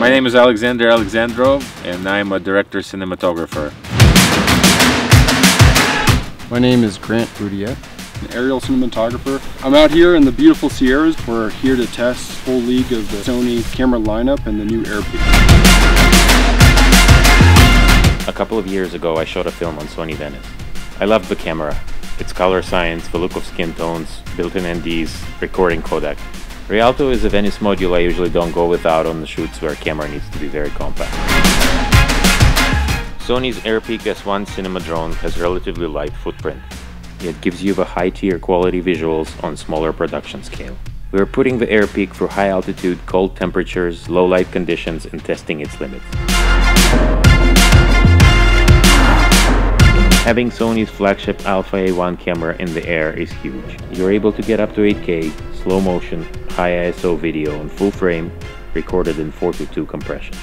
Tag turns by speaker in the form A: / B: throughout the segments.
A: My name is Alexander Alexandrov and I'm a director cinematographer.
B: My name is Grant Boutiette.
C: An aerial cinematographer. I'm out here in the beautiful Sierras. We're here to test full league of the Sony camera lineup and the new AirPeak.
D: A couple of years ago I shot a film on Sony Venice. I loved the camera, its color science, the look of skin tones, built-in NDs, recording codec. Rialto is a Venice module I usually don't go without on the shoots where camera needs to be very compact. Sony's AirPeak S1 cinema drone has relatively light footprint, yet gives you the high-tier quality visuals on smaller production scale. We are putting the AirPeak through high altitude, cold temperatures, low light conditions and testing its limits. Having Sony's flagship Alpha A1 camera in the air is huge. You're able to get up to 8K, slow motion, high ISO video in full frame, recorded in 4 to 2 compression.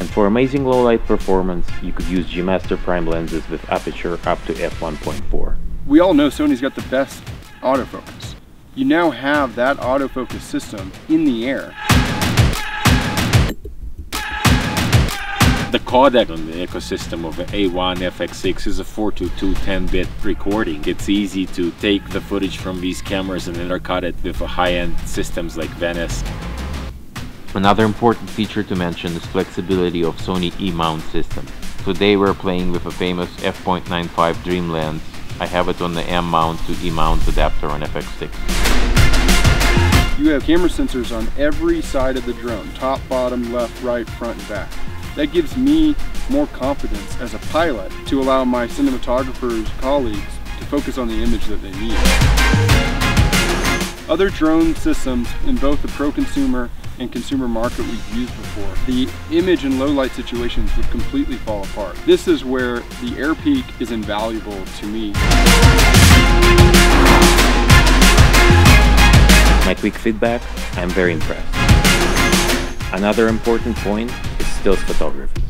D: And for amazing low light performance, you could use G Master Prime lenses with aperture up to f1.4.
C: We all know Sony's got the best autofocus. You now have that autofocus system in the air.
A: The codec on the ecosystem of A1 FX6 is a 422 10-bit recording. It's easy to take the footage from these cameras and intercut it with high-end systems like Venice.
E: Another important feature to mention is flexibility of Sony E-mount system. Today we're playing with a famous f.95 Dream lens. I have it on the M mount to E mount adapter on FX6.
C: You have camera sensors on every side of the drone, top, bottom, left, right, front, and back. That gives me more confidence as a pilot to allow my cinematographers colleagues to focus on the image that they need. Other drone systems in both the pro-consumer and consumer market we've used before, the image in low light situations would completely fall apart. This is where the air AirPeak is invaluable to me.
D: My quick feedback, I'm very impressed. Another important point stills photography.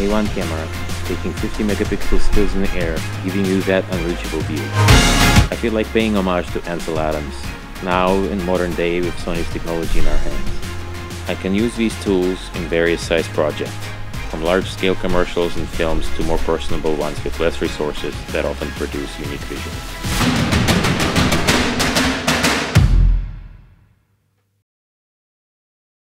D: A1 camera, taking 50 megapixel stills in the air, giving you that unreachable view. I feel like paying homage to Ansel Adams, now in modern day with Sony's technology in our hands. I can use these tools in various size projects, from large-scale commercials and films to more personable ones with less resources that often produce unique visuals.